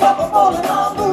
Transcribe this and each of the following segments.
Papa Bowling all the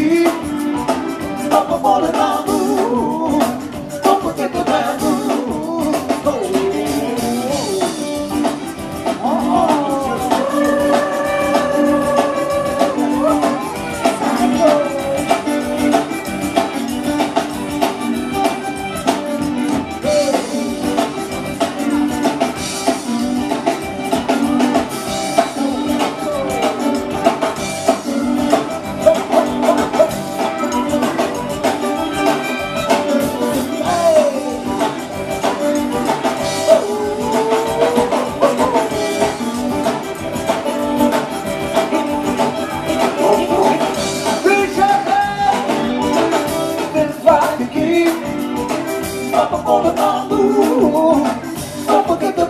keep up, up on the bamboo. Up, up, up.